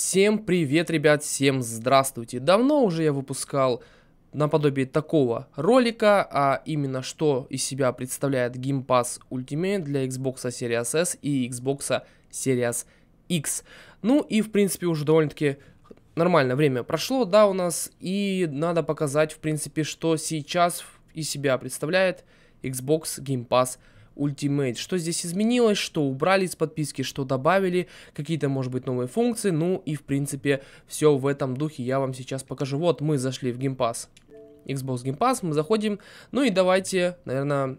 Всем привет, ребят, всем здравствуйте. Давно уже я выпускал наподобие такого ролика, а именно что из себя представляет Game Pass Ultimate для Xbox Series S и Xbox Series X. Ну и в принципе уже довольно-таки нормальное время прошло, да, у нас, и надо показать, в принципе, что сейчас из себя представляет Xbox Game Pass Ultimate. Что здесь изменилось, что убрали из подписки, что добавили, какие-то, может быть, новые функции, ну и, в принципе, все в этом духе я вам сейчас покажу. Вот мы зашли в Game Pass, Xbox Game Pass, мы заходим, ну и давайте, наверное,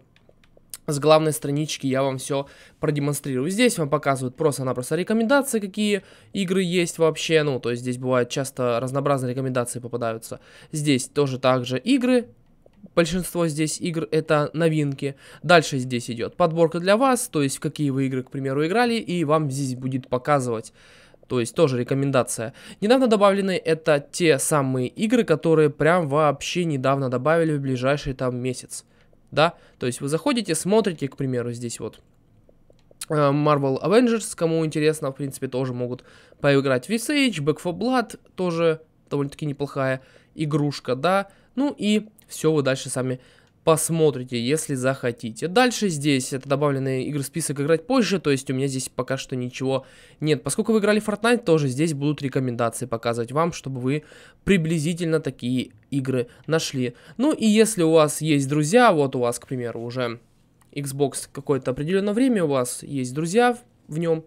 с главной странички я вам все продемонстрирую. Здесь вам показывают просто-напросто рекомендации, какие игры есть вообще. Ну, то есть здесь бывают часто разнообразные рекомендации попадаются. Здесь тоже также игры. Большинство здесь игр это новинки. Дальше здесь идет подборка для вас, то есть какие вы игры, к примеру, играли, и вам здесь будет показывать. То есть тоже рекомендация. Недавно добавлены это те самые игры, которые прям вообще недавно добавили в ближайший там месяц. Да, то есть вы заходите, смотрите, к примеру, здесь вот э, Marvel Avengers, кому интересно, в принципе, тоже могут поиграть. В Visage, Back 4 Blood, тоже довольно-таки неплохая игрушка, да, ну и все вы дальше сами посмотрите, если захотите. Дальше здесь это добавленные игры список играть позже, то есть у меня здесь пока что ничего нет. Поскольку вы играли в Fortnite, тоже здесь будут рекомендации показывать вам, чтобы вы приблизительно такие игры нашли. Ну и если у вас есть друзья, вот у вас, к примеру, уже Xbox какое-то определенное время, у вас есть друзья в нем,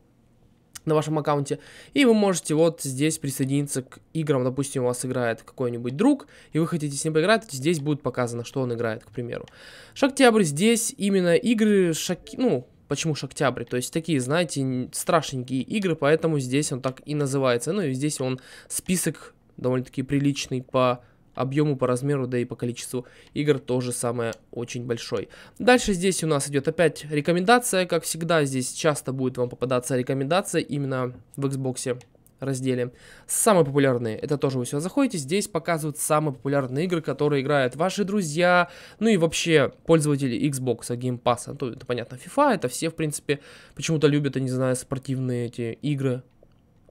на вашем аккаунте. И вы можете вот здесь присоединиться к играм. Допустим, у вас играет какой-нибудь друг, и вы хотите с ним поиграть, здесь будет показано, что он играет, к примеру. Шоктябрь здесь именно игры, шоки... ну, Почему Шоктябрь? То есть такие, знаете, страшненькие игры, поэтому здесь он так и называется. Ну и здесь он список довольно-таки приличный по объему, по размеру, да и по количеству игр тоже самое очень большой. Дальше здесь у нас идет опять рекомендация, как всегда, здесь часто будет вам попадаться рекомендация именно в Xbox разделе. Самые популярные, это тоже вы сюда заходите, здесь показывают самые популярные игры, которые играют ваши друзья, ну и вообще пользователи Xbox, Game Pass, то это понятно, FIFA, это все, в принципе, почему-то любят, я не знаю, спортивные эти игры,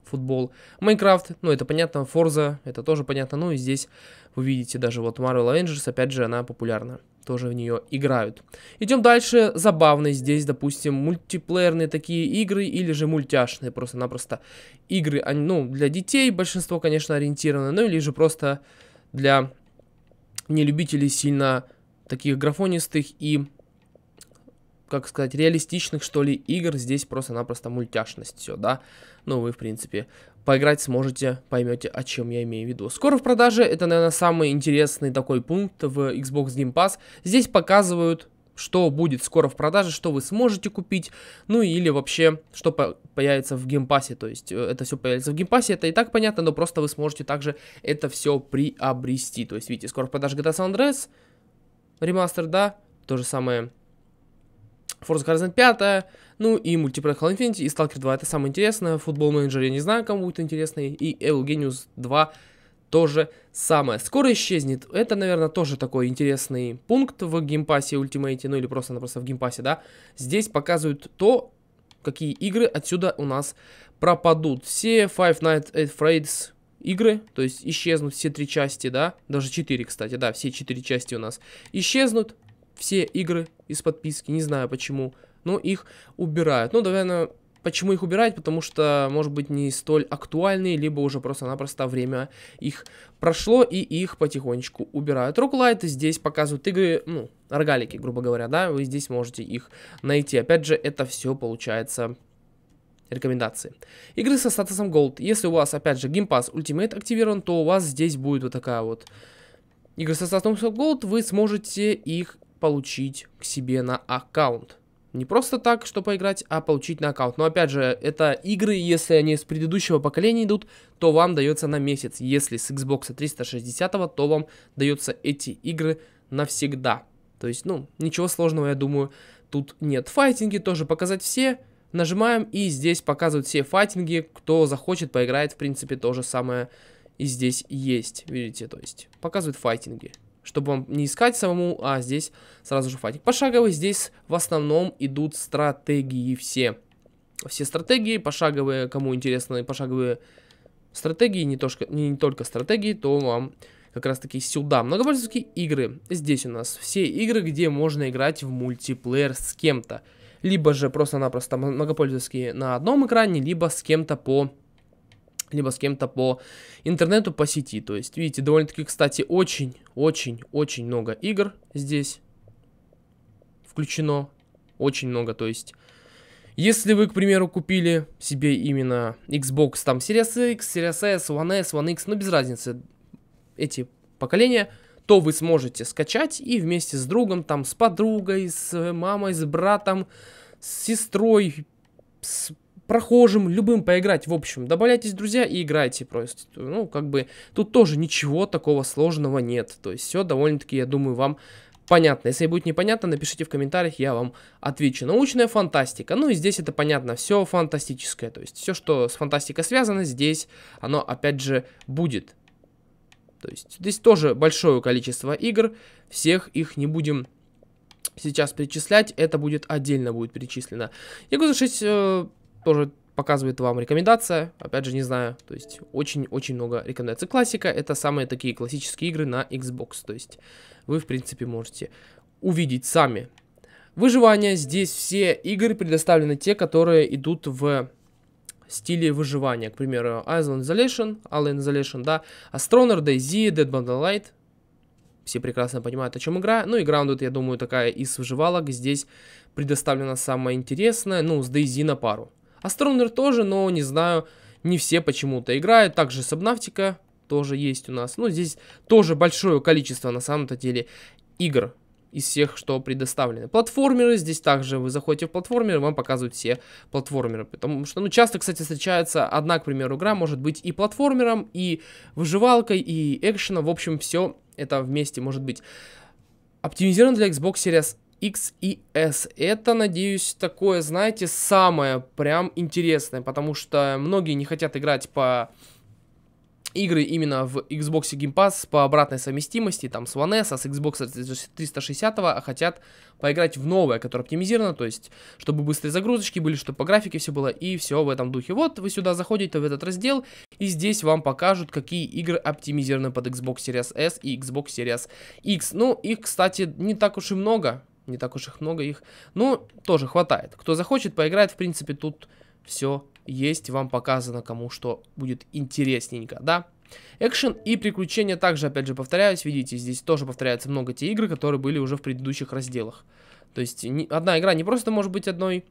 футбол. Майнкрафт, ну это понятно, Forza, это тоже понятно. Ну и здесь вы видите даже вот Marvel Avengers, опять же, она популярна. Тоже в нее играют. Идем дальше. Забавные здесь, допустим, мультиплеерные такие игры или же мультяшные просто-напросто игры. Они, ну, для детей большинство, конечно, ориентированы, ну или же просто для нелюбителей сильно таких графонистых и как сказать, реалистичных, что ли, игр. Здесь просто-напросто мультяшность все, да. Ну, вы, в принципе, поиграть сможете, поймете, о чем я имею в виду. Скоро в продаже, это, наверное, самый интересный такой пункт в Xbox Game Pass. Здесь показывают что будет скоро в продаже, что вы сможете купить, ну или вообще, что по появится в геймпассе, то есть э, это все появится в геймпассе, это и так понятно, но просто вы сможете также это все приобрести, то есть видите, скоро в продаже GTA San Andreas, ремастер, да, то же самое Forza Horizon 5, ну и мультиплеер Halo Infinite, и Stalker 2, это самое интересное, Football Manager я не знаю, кому будет интересно, и Evil Genius 2 тоже самое. Скоро исчезнет. Это, наверное, тоже такой интересный пункт в геймпассе Ultimate, ну или просто-напросто в геймпассе, да. Здесь показывают то, какие игры отсюда у нас пропадут. Все Five Nights at Freddy's игры, то есть исчезнут все три части, да, даже четыре, кстати, да, все четыре части у нас исчезнут, все игры из подписки, не знаю почему, но их убирают. Ну, наверное, почему их убирать? Потому что, может быть, не столь актуальные, либо уже просто-напросто время их прошло, и их потихонечку убирают. Роглайты здесь показывают игры, ну, рогалики, грубо говоря, да, вы здесь можете их найти. Опять же, это все получается рекомендации. Игры со статусом Gold. Если у вас, опять же, Game Pass Ultimate активирован, то у вас здесь будет вот такая вот игры со статусом Gold, вы сможете их получить к себе на аккаунт. Не просто так, что поиграть, а получить на аккаунт. Но опять же, это игры, если они с предыдущего поколения идут, то вам дается на месяц. Если с Xbox 360, то вам дается эти игры навсегда. То есть, ну, ничего сложного, я думаю, тут нет. Файтинги тоже показать все. Нажимаем, и здесь показывают все файтинги. Кто захочет, поиграет, в принципе, то же самое и здесь есть. Видите, то есть, показывают файтинги чтобы вам не искать самому, а здесь сразу же файтинг. Пошаговый здесь в основном идут стратегии все. Все стратегии пошаговые, кому интересны пошаговые стратегии, не, то, не, не только стратегии, то вам как раз таки сюда. Многопользовательские игры. Здесь у нас все игры, где можно играть в мультиплеер с кем-то. Либо же просто-напросто многопользовательские на одном экране, либо с кем-то по либо с кем-то по интернету, по сети. То есть, видите, довольно-таки, кстати, очень-очень-очень много игр здесь включено. Очень много, то есть... Если вы, к примеру, купили себе именно Xbox, там, Series X, Series S, One S, One X, ну, без разницы, эти поколения, то вы сможете скачать и вместе с другом, там, с подругой, с мамой, с братом, с сестрой, с прохожим, любым поиграть. В общем, добавляйтесь, друзья, и играйте просто. Ну, как бы, тут тоже ничего такого сложного нет. То есть, все довольно-таки, я думаю, вам понятно. Если будет непонятно, напишите в комментариях, я вам отвечу. Научная фантастика. Ну и здесь это понятно, все фантастическое. То есть все, что с фантастикой связано, здесь оно опять же будет. То есть здесь тоже большое количество игр. Всех их не будем сейчас перечислять. Это будет отдельно будет перечислено. Yakuza 6 э, тоже показывает вам рекомендация. Опять же, не знаю, то есть очень-очень много рекомендаций. Классика — это самые такие классические игры на Xbox. То есть вы, в принципе, можете увидеть сами. Выживание. Здесь все игры предоставлены те, которые идут в стиле выживания. К примеру, Island Isolation, Alien Isolation, да, Astronaut, DayZ, Dead by Daylight. Все прекрасно понимают, о чем игра. Ну и Grounded, я думаю, такая из выживалок. Здесь предоставлена самая интересная, ну, с DayZ на пару. Astronaut тоже, но не знаю, не все почему-то играют. Также Subnautica тоже есть у нас. Ну, здесь тоже большое количество, на самом-то деле, игр из всех, что предоставлены. Платформеры, здесь также вы заходите в платформеры, вам показывают все платформеры. Потому что, ну, часто, кстати, встречается одна, к примеру, игра может быть и платформером, и выживалкой, и экшеном. В общем, все это вместе может быть. Оптимизирован для Xbox Series X и S. Это, надеюсь, такое, знаете, самое прям интересное, потому что многие не хотят играть по игры именно в Xbox Game Pass по обратной совместимости, там с One S, а с Xbox 360, а хотят поиграть в новое, которое оптимизировано, то есть, чтобы быстрые загрузочки были, чтобы по графике все было, и все в этом духе. Вот, вы сюда заходите в этот раздел, и здесь вам покажут, какие игры оптимизированы под Xbox Series S и Xbox Series X. Ну, их, кстати, не так уж и много, не так уж их много их. Но тоже хватает. Кто захочет, поиграть, в принципе, тут все есть. Вам показано, кому что будет интересненько, да? Экшен и приключения также, опять же, повторяюсь. Видите, здесь тоже повторяется много те игры, которые были уже в предыдущих разделах. То есть, не, одна игра не просто может быть одной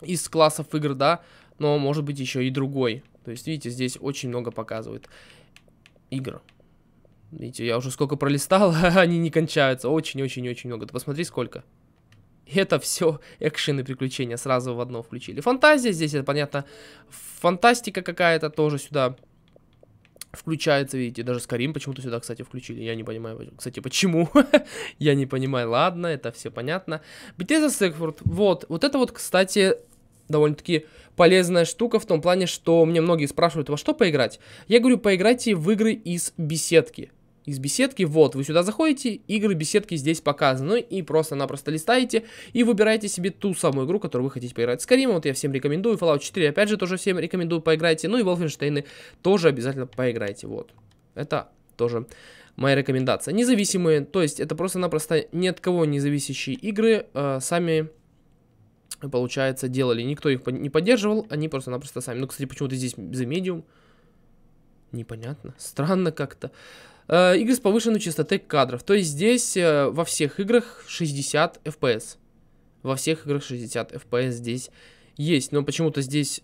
из классов игр, да, но может быть еще и другой. То есть, видите, здесь очень много показывает игр. Видите, я уже сколько пролистал, они не кончаются. Очень-очень-очень много. Ты посмотри, сколько. Это все экшены приключения сразу в одно включили. Фантазия здесь, это понятно, фантастика какая-то тоже сюда включается, видите, даже Скарим почему-то сюда, кстати, включили, я не понимаю, кстати, почему, я не понимаю, ладно, это все понятно. Bethesda Sekford, вот, вот это вот, кстати, довольно-таки полезная штука в том плане, что мне многие спрашивают, во что поиграть. Я говорю, поиграйте в игры из беседки из беседки. Вот, вы сюда заходите, игры беседки здесь показаны. И просто-напросто листаете и выбираете себе ту самую игру, которую вы хотите поиграть. Скорее, вот я всем рекомендую. Fallout 4, опять же, тоже всем рекомендую, поиграйте. Ну и Wolfenstein тоже обязательно поиграйте. Вот, это тоже моя рекомендация. Независимые, то есть это просто-напросто ни от кого не зависящие игры, э, сами получается, делали. Никто их не поддерживал, они просто-напросто сами. Ну, кстати, почему-то здесь за медиум. Непонятно. Странно как-то. Э, игры с повышенной частотой кадров. То есть здесь э, во всех играх 60 FPS. Во всех играх 60 FPS здесь есть. Но почему-то здесь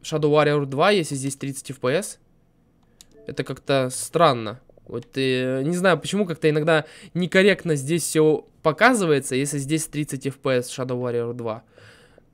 Shadow Warrior 2, если здесь 30 FPS. Это как-то странно. Вот э, не знаю, почему как-то иногда некорректно здесь все показывается, если здесь 30 FPS Shadow Warrior 2.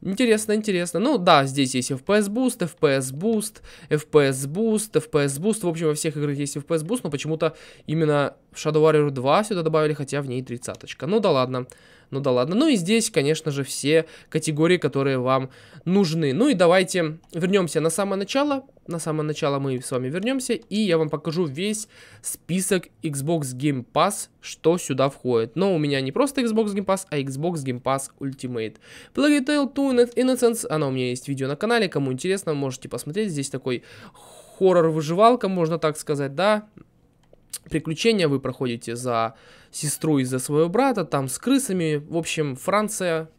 Интересно, интересно. Ну да, здесь есть FPS Boost, FPS Boost, FPS Boost, FPS Boost. В общем, во всех играх есть FPS Boost, но почему-то именно в Shadow Warrior 2 сюда добавили, хотя в ней 30 -очка. Ну да ладно. Ну да ладно. Ну и здесь, конечно же, все категории, которые вам нужны. Ну и давайте вернемся на самое начало. На самое начало мы с вами вернемся, и я вам покажу весь список Xbox Game Pass, что сюда входит. Но у меня не просто Xbox Game Pass, а Xbox Game Pass Ultimate. Plague Tale 2 Innocence, она у меня есть видео на канале, кому интересно, можете посмотреть. Здесь такой хоррор-выживалка, можно так сказать, да. Приключения вы проходите за сестру и за своего брата, там с крысами. В общем, Франция,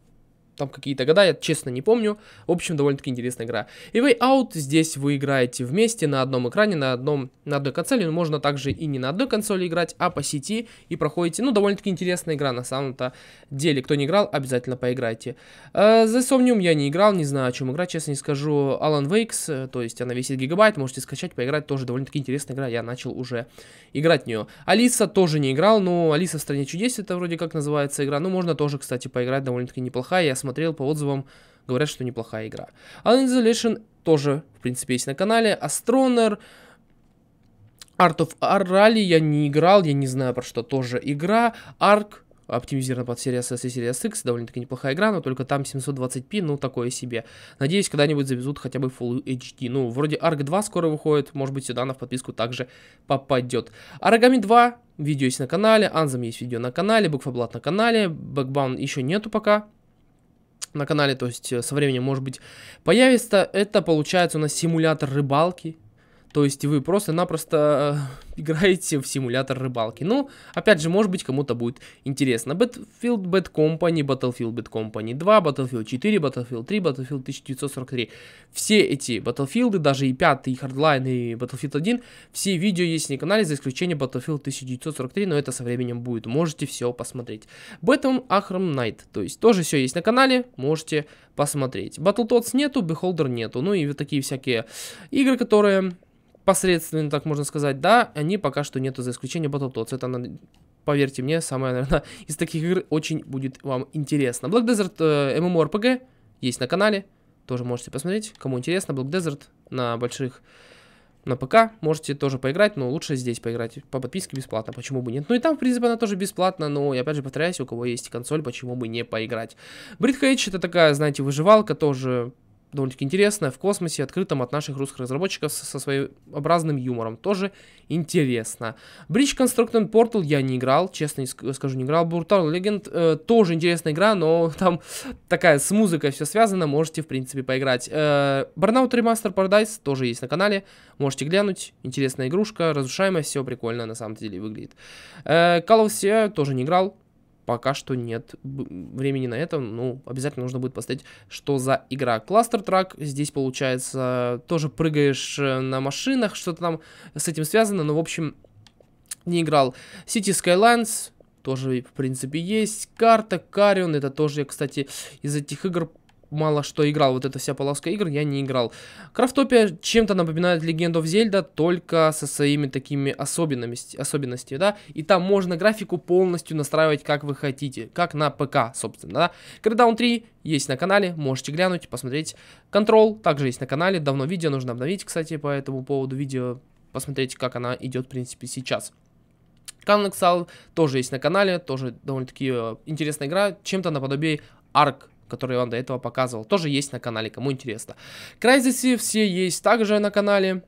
там какие-то года, я честно не помню. В общем, довольно-таки интересная игра. И Way Out, здесь вы играете вместе на одном экране, на, одном, на одной консоли. Но можно также и не на одной консоли играть, а по сети. И проходите, ну, довольно-таки интересная игра на самом-то деле. Кто не играл, обязательно поиграйте. Uh, The Somnium я не играл, не знаю, о чем играть, честно не скажу. Alan Wakes, э, то есть она весит гигабайт, можете скачать, поиграть. Тоже довольно-таки интересная игра, я начал уже играть в нее. Алиса тоже не играл, но Алиса в стране чудес, это вроде как называется игра. Ну, можно тоже, кстати, поиграть, довольно-таки неплохая. Я смотрел по отзывам, говорят, что неплохая игра. Alien Isolation тоже, в принципе, есть на канале. Astroner, Art of Rally я не играл, я не знаю про что тоже игра. Ark, оптимизирована под Series S и Series X, довольно-таки неплохая игра, но только там 720p, ну такое себе. Надеюсь, когда-нибудь завезут хотя бы Full HD. Ну, вроде Ark 2 скоро выходит, может быть, сюда на в подписку также попадет. Origami 2, видео есть на канале, Анзам есть видео на канале, Bookfablad на канале, Backbound еще нету пока, на канале, то есть э, со временем, может быть, появится. Это получается у нас симулятор рыбалки. То есть вы просто-напросто э, играете в симулятор рыбалки. Ну, опять же, может быть, кому-то будет интересно. Battlefield Bad Company, Battlefield Bad Company 2, Battlefield 4, Battlefield 3, Battlefield 1943. Все эти Battlefield, даже и 5, и Hardline, и Battlefield 1, все видео есть на канале, за исключением Battlefield 1943, но это со временем будет. Можете все посмотреть. Battle Ahram Night, то есть тоже все есть на канале, можете посмотреть. Battletoads нету, Beholder нету, ну и вот такие всякие игры, которые посредственно, так можно сказать, да, они пока что нету, за исключением Battletoads. Это, поверьте мне, самое, наверное, из таких игр очень будет вам интересно. Black Desert э, MMORPG есть на канале, тоже можете посмотреть, кому интересно. Black Desert на больших, на ПК можете тоже поиграть, но лучше здесь поиграть по подписке бесплатно, почему бы нет. Ну и там, в принципе, она тоже бесплатна, но, я опять же повторяюсь, у кого есть консоль, почему бы не поиграть. Бритхейдж это такая, знаете, выживалка, тоже довольно-таки интересная, в космосе, открытом от наших русских разработчиков со своеобразным юмором. Тоже интересно. Bridge Constructed Portal я не играл, честно скажу, не играл. Brutal Legend э, тоже интересная игра, но там такая с музыкой все связано, можете, в принципе, поиграть. Э, Burnout Remaster Paradise тоже есть на канале, можете глянуть. Интересная игрушка, разрушаемая, все прикольно на самом деле выглядит. Э, Call of Duty тоже не играл, пока что нет времени на это, ну, обязательно нужно будет посмотреть, что за игра. Кластер трак, здесь, получается, тоже прыгаешь э, на машинах, что-то там с этим связано, но, в общем, не играл. City Skylines, тоже, в принципе, есть. Карта, Карион, это тоже, кстати, из этих игр мало что играл. Вот эта вся полоска игр я не играл. Крафтопия чем-то напоминает Legend of Zelda, только со своими такими особенностями, особенностями, да. И там можно графику полностью настраивать, как вы хотите. Как на ПК, собственно, да. Crackdown 3 есть на канале, можете глянуть, посмотреть. Control также есть на канале, давно видео нужно обновить, кстати, по этому поводу видео. Посмотреть, как она идет, в принципе, сейчас. Exile тоже есть на канале, тоже довольно-таки э, интересная игра, чем-то наподобие Ark который я вам до этого показывал. Тоже есть на канале, кому интересно. Crysis все есть также на канале.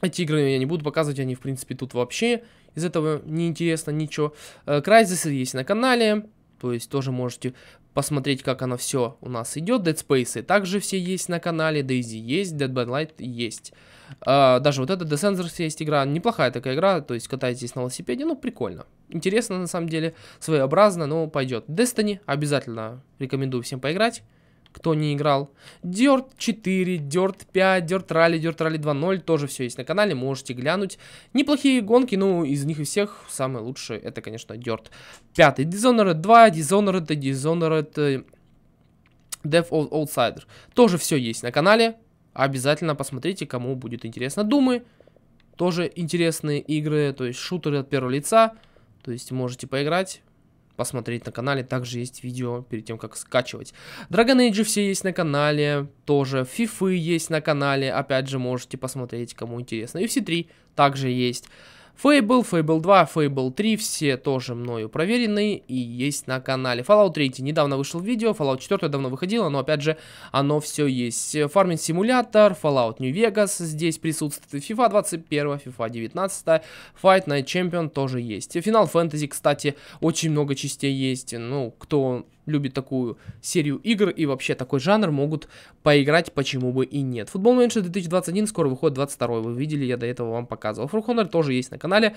Эти игры я не буду показывать, они, в принципе, тут вообще из этого не интересно ничего. Crysis есть на канале, то есть тоже можете посмотреть, как оно все у нас идет. Dead Space также все есть на канале, Daisy есть, Dead by Light есть. Uh, даже вот эта Descenders есть игра, неплохая такая игра, то есть катаетесь на велосипеде, ну прикольно. Интересно на самом деле, своеобразно, но пойдет. Destiny обязательно рекомендую всем поиграть кто не играл. Dirt 4, Dirt 5, Dirt Rally, Dirt Rally 2.0, тоже все есть на канале, можете глянуть. Неплохие гонки, ну, из них и всех самый лучший, это, конечно, Dirt 5. Dishonored 2, Dishonored, Dishonored, э, of Outsider. Тоже все есть на канале, обязательно посмотрите, кому будет интересно. Думы, тоже интересные игры, то есть шутеры от первого лица, то есть можете поиграть посмотреть на канале. Также есть видео перед тем, как скачивать. Dragon Age все есть на канале, тоже. Фифы есть на канале, опять же, можете посмотреть, кому интересно. FC3 также есть. Fable, Fable 2, Fable 3, все тоже мною проверенные и есть на канале. Fallout 3 недавно вышел видео, Fallout 4 давно выходило, но опять же, оно все есть. Farming Simulator, Fallout New Vegas здесь присутствует, FIFA 21, FIFA 19, Fight Night Champion тоже есть. Final Fantasy, кстати, очень много частей есть, ну, кто любит такую серию игр и вообще такой жанр, могут поиграть, почему бы и нет. Футбол меньше 2021 скоро выходит 22 вы видели, я до этого вам показывал. For Honor тоже есть на канале.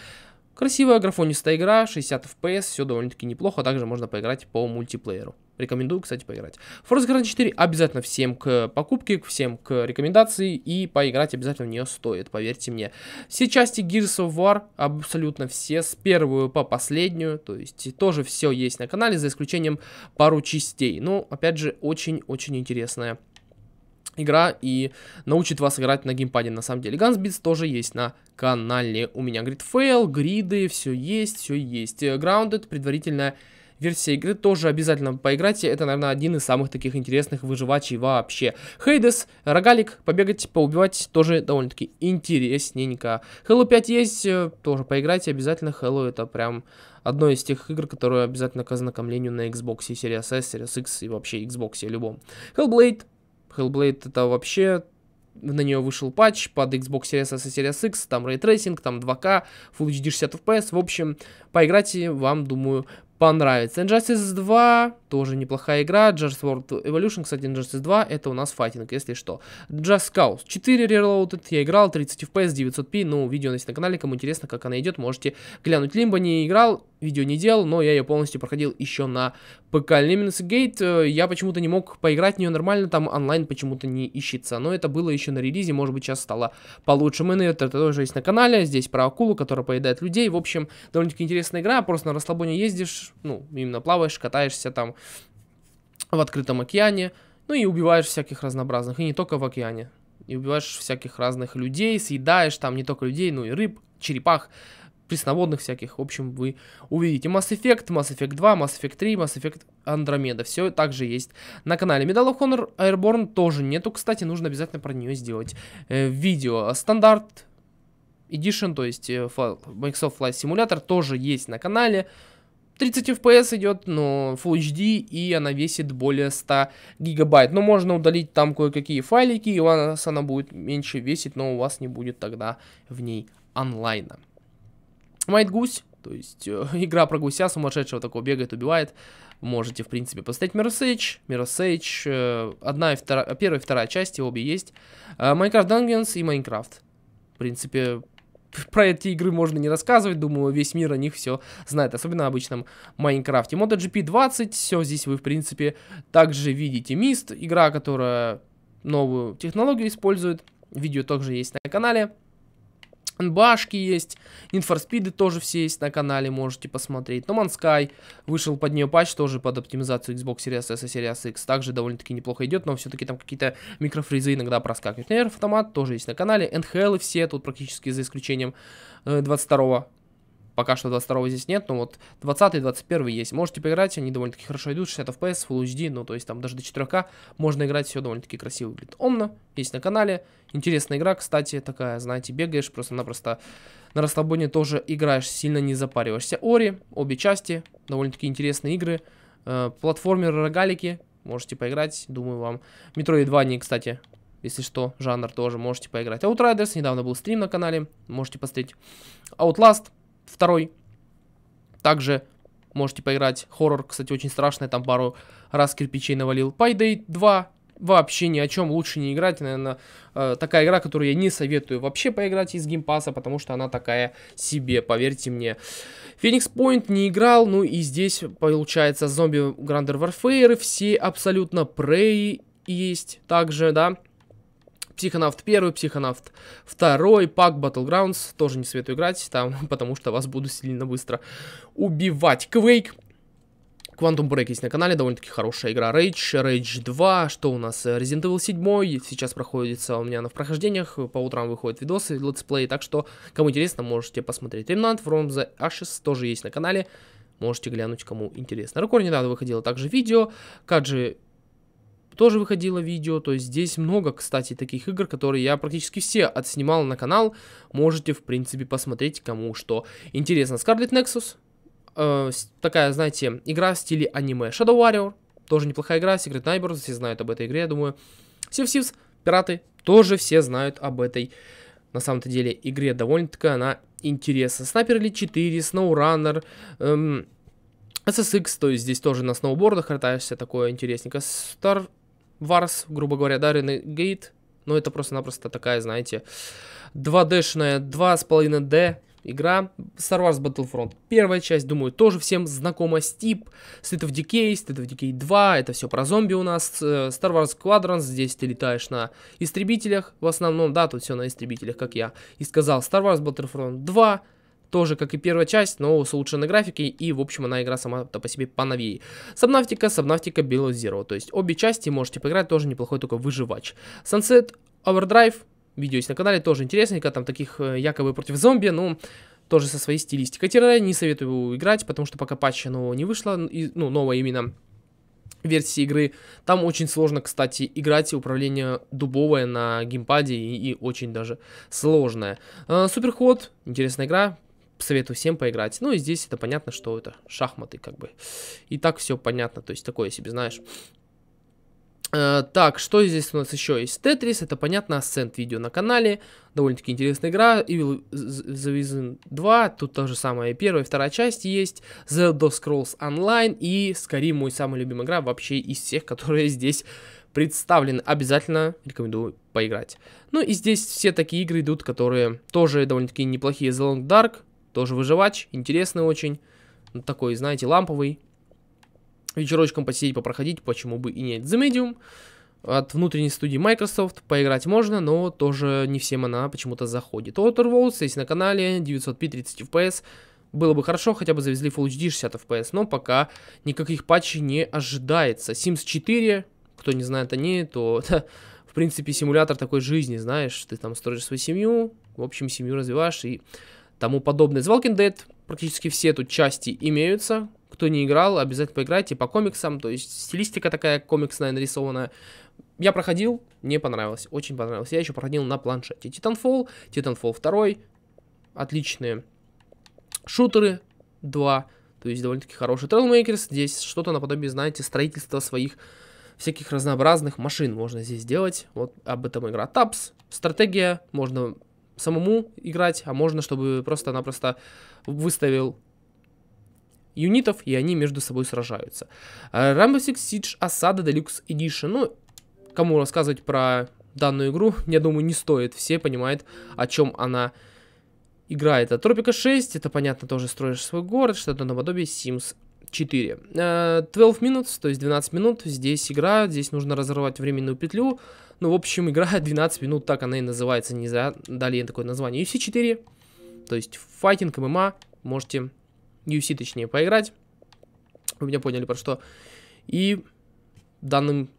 Красивая графонистая игра, 60 FPS, все довольно-таки неплохо, также можно поиграть по мультиплееру. Рекомендую, кстати, поиграть. Forza Horizon 4 обязательно всем к покупке, всем к рекомендации, и поиграть обязательно в нее стоит, поверьте мне. Все части Gears of War, абсолютно все, с первую по последнюю, то есть тоже все есть на канале, за исключением пару частей. Но, опять же, очень-очень интересная игра и научит вас играть на геймпаде на самом деле. Gunsbits тоже есть на канале. У меня, говорит, фейл, гриды, все есть, все есть. Grounded, предварительная версия игры тоже обязательно поиграйте. Это, наверное, один из самых таких интересных выживачей вообще. Хейдес, рогалик, побегать, поубивать тоже довольно-таки интересненько. Halo 5 есть, э, тоже поиграйте обязательно. Halo это прям одно из тех игр, которые обязательно к ознакомлению на Xbox, Series S, Series X и вообще Xbox любом. Hellblade, Hellblade это вообще на нее вышел патч под Xbox Series S и Series X, там ray tracing, там 2К, Full HD 60 FPS, в общем, поиграйте, вам, думаю, понравится. Injustice 2 тоже неплохая игра. Jurassic World Evolution, кстати, Injustice 2 это у нас файтинг, если что. Just Cause 4 Reloaded, я играл, 30 FPS, 900p, ну, видео есть на канале, кому интересно, как она идет, можете глянуть. Лимба не играл, видео не делал, но я ее полностью проходил еще на ПК. Lemons Gate, э, я почему-то не мог поиграть в нее нормально, там онлайн почему-то не ищется, но это было еще на релизе, может быть, сейчас стало получше. Мы это тоже есть на канале, здесь про акулу, которая поедает людей, в общем, довольно-таки интересная игра, просто на расслабоне ездишь, ну, именно плаваешь, катаешься там в открытом океане, ну и убиваешь всяких разнообразных, и не только в океане, и убиваешь всяких разных людей, съедаешь там не только людей, но и рыб, черепах, пресноводных всяких, в общем, вы увидите. Mass Effect, Mass Effect 2, Mass Effect 3, Mass Effect Andromeda, все также есть на канале. Medal of Honor Airborne тоже нету, кстати, нужно обязательно про нее сделать э, видео. Стандарт Edition, то есть э, Microsoft Flight Simulator тоже есть на канале. 30 FPS идет, но Full HD, и она весит более 100 гигабайт. Но можно удалить там кое-какие файлики, и у вас она будет меньше весить, но у вас не будет тогда в ней онлайна. White Goose, то есть э, игра про гуся сумасшедшего такого бегает, убивает. Можете, в принципе, поставить Mirror's Edge. Mirror's Edge, э, одна и вторая, первая и вторая части, обе есть. Э, Minecraft Dungeons и Minecraft. В принципе, про эти игры можно не рассказывать, думаю, весь мир о них все знает, особенно обычном Майнкрафте. MotoGP 20, все здесь вы, в принципе, также видите. Mist, игра, которая новую технологию использует, видео также есть на канале. Башки есть, Speed тоже все есть на канале, можете посмотреть. No Man's Sky вышел под нее патч, тоже под оптимизацию Xbox Series S и Series X, также довольно-таки неплохо идет, но все-таки там какие-то микрофризы иногда проскакивают. Нерв автомат тоже есть на канале, NHL все тут практически за исключением э, 22 Пока что 22 здесь нет, но вот 20 и 21 есть. Можете поиграть, они довольно-таки хорошо идут, 60 FPS, Full HD, ну то есть там даже до 4К можно играть, все довольно-таки красиво выглядит. Омна, есть на канале, интересная игра, кстати, такая, знаете, бегаешь просто-напросто на расслабоне тоже играешь, сильно не запариваешься. Ори, обе части, довольно-таки интересные игры, э, платформеры, рогалики, можете поиграть, думаю вам. Metroid 2 не, кстати, если что, жанр тоже можете поиграть. Outriders, недавно был стрим на канале, можете посмотреть. Outlast, второй. Также можете поиграть. Хоррор, кстати, очень страшный, там пару раз кирпичей навалил. Payday 2 вообще ни о чем лучше не играть. Наверное, э, такая игра, которую я не советую вообще поиграть из геймпаса, потому что она такая себе, поверьте мне. Phoenix Point не играл, ну и здесь получается Zombies Garden Warfare, все абсолютно Prey есть также, да. Psychonauts первый, Psychonauts второй, PUBG Battlegrounds, тоже не советую играть там, потому что вас буду сильно быстро убивать. Quake, Quantum Break есть на канале, довольно-таки хорошая игра. Rage, Rage 2, что у нас? Resident Evil 7, сейчас проходится у меня на прохождениях, по утрам выходят видосы, летсплей, так что, кому интересно, можете посмотреть. Remnant from the Ashes тоже есть на канале, можете глянуть, кому интересно. ReCore недавно выходило также видео, как же тоже выходило видео, то есть здесь много, кстати, таких игр, которые я практически все отснимал на канал, можете, в принципе, посмотреть, кому что интересно. Scarlet Nexus, э, такая, знаете, игра в стиле аниме. Shadow Warrior, тоже неплохая игра, Secret Neighbors, все знают об этой игре, я думаю. Sea Thieves, Пираты, тоже все знают об этой, на самом-то деле, игре, довольно-таки она интересна. Снайпер Elite 4, SnowRunner, эм, SSX, то есть здесь тоже на сноубордах катаешься, такое интересненько. Star Wars, грубо говоря, да, Renegade, но это просто-напросто такая, знаете, 2D-шная, 2,5D игра Star Wars Battlefront. Первая часть, думаю, тоже всем знакома. Steep, State of Decay, State of Decay 2, это все про зомби у нас. Э, Star Wars Squadrons, здесь ты летаешь на истребителях в основном, да, тут все на истребителях, как я и сказал. Star Wars Battlefront 2, тоже, как и первая часть, но с улучшенной графикой, и, в общем, она игра сама по себе поновее. Сабнавтика, Сабнавтика Below Zero, то есть обе части можете поиграть, тоже неплохой только выживач. Sunset Overdrive, видео есть на канале, тоже интересненько, там таких э, якобы против зомби, ну, тоже со своей стилистикой. Террария не советую играть, потому что пока патча нового не вышло, ну, новая именно версии игры. Там очень сложно, кстати, играть, управление дубовое на геймпаде и, и очень даже сложное. Э, Суперход, интересная игра, советую всем поиграть. Ну и здесь это понятно, что это шахматы как бы. И так все понятно, то есть такое себе, знаешь. Uh, так, что здесь у нас еще есть? Тетрис, это понятно, Ascent видео на канале, довольно-таки интересная игра, Evil The Within 2, тут то же самое, первая и вторая часть есть, The Elder Scrolls Online и Skyrim, мой самый любимый игра вообще из всех, которые здесь представлены, обязательно рекомендую поиграть. Ну и здесь все такие игры идут, которые тоже довольно-таки неплохие, The Long Dark, тоже выживач, интересный очень. Ну, такой, знаете, ламповый. Вечерочком посидеть, попроходить, почему бы и нет. The Medium от внутренней студии Microsoft. Поиграть можно, но тоже не всем она почему-то заходит. Outer Worlds есть на канале, 900p 30 FPS. Было бы хорошо, хотя бы завезли Full HD 60 FPS, но пока никаких патчей не ожидается. Sims 4, кто не знает о ней, то это, в принципе, симулятор такой жизни, знаешь, ты там строишь свою семью, в общем, семью развиваешь и тому подобное. The Walking Dead практически все тут части имеются. Кто не играл, обязательно поиграйте по комиксам. То есть стилистика такая комиксная нарисованная. Я проходил, мне понравилось, очень понравилось. Я еще проходил на планшете. Titanfall, Titanfall 2, отличные шутеры 2, то есть довольно-таки хороший Trailmakers. Здесь что-то наподобие, знаете, строительства своих всяких разнообразных машин можно здесь делать. Вот об этом игра Taps. Стратегия, можно самому играть, а можно, чтобы просто-напросто выставил юнитов, и они между собой сражаются. А, Rainbow Six Siege Осада Deluxe Edition. Ну, кому рассказывать про данную игру, я думаю, не стоит. Все понимают, о чем она играет. А Тропика 6, это понятно, тоже строишь свой город, что-то наподобие Sims 4. 12 minutes, то есть 12 минут, здесь игра, здесь нужно разорвать временную петлю. Ну, в общем, игра 12 минут, так она и называется, не зря дали ей такое название. UFC 4, то есть файтинг, ММА, можете UFC точнее поиграть. Вы меня поняли про что. И данным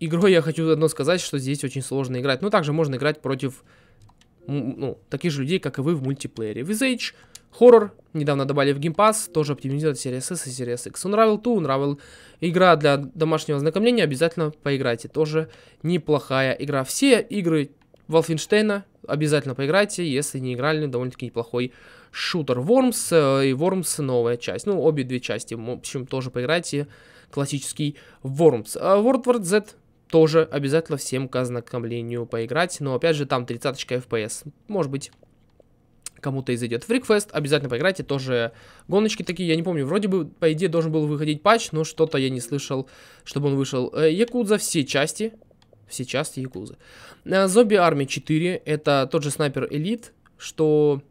игрой я хочу одно сказать, что здесь очень сложно играть. Но также можно играть против ну, таких же людей, как и вы в мультиплеере. Visage Хоррор недавно добавили в Game Pass, тоже оптимизирует Series S и Series X. Unravel 2, Unravel игра для домашнего ознакомления, обязательно поиграйте. Тоже неплохая игра. Все игры Wolfenstein обязательно поиграйте, если не играли, довольно-таки неплохой шутер. Worms э, и Worms новая часть. Ну, обе две части, в общем, тоже поиграйте. Классический Worms. А World War Z тоже обязательно всем к ознакомлению поиграть. Но опять же, там 30 FPS. Может быть, кому-то и зайдет. Фрикфест, обязательно поиграйте, тоже гоночки такие, я не помню, вроде бы, по идее, должен был выходить патч, но что-то я не слышал, чтобы он вышел. Э, Якудза все части, все части Якудзы. Э, Зомби Армия 4, это тот же снайпер Элит, что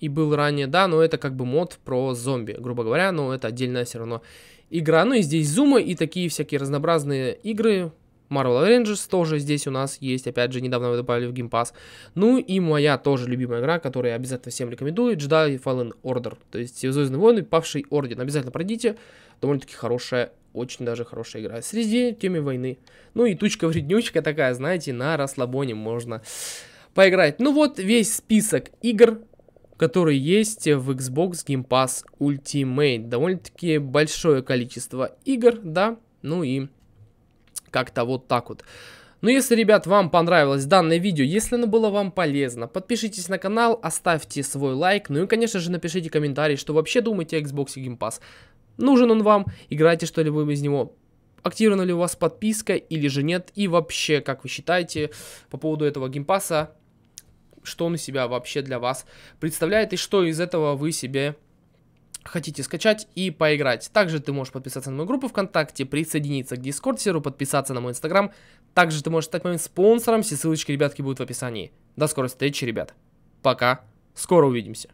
и был ранее, да, но это как бы мод про зомби, грубо говоря, но это отдельная все равно игра. Ну и здесь зумы и такие всякие разнообразные игры, Marvel Avengers тоже здесь у нас есть, опять же, недавно вы добавили в Game Pass. Ну и моя тоже любимая игра, которую я обязательно всем рекомендую, Jedi Fallen Order, то есть Звездные войны, Павший Орден. Обязательно пройдите, довольно-таки хорошая, очень даже хорошая игра. Среди темы войны. Ну и тучка-вреднючка такая, знаете, на расслабоне можно поиграть. Ну вот весь список игр, которые есть в Xbox Game Pass Ultimate. Довольно-таки большое количество игр, да, ну и как-то вот так вот. Ну, если, ребят, вам понравилось данное видео, если оно было вам полезно, подпишитесь на канал, оставьте свой лайк, ну и, конечно же, напишите комментарий, что вообще думаете о Xbox Game Pass. Нужен он вам, играете что ли вы из него, активирована ли у вас подписка или же нет, и вообще, как вы считаете по поводу этого геймпаса, что он из себя вообще для вас представляет, и что из этого вы себе хотите скачать и поиграть. Также ты можешь подписаться на мою группу ВКонтакте, присоединиться к Discord серверу, подписаться на мой Инстаграм. Также ты можешь стать моим спонсором, все ссылочки, ребятки, будут в описании. До скорой встречи, ребят. Пока. Скоро увидимся.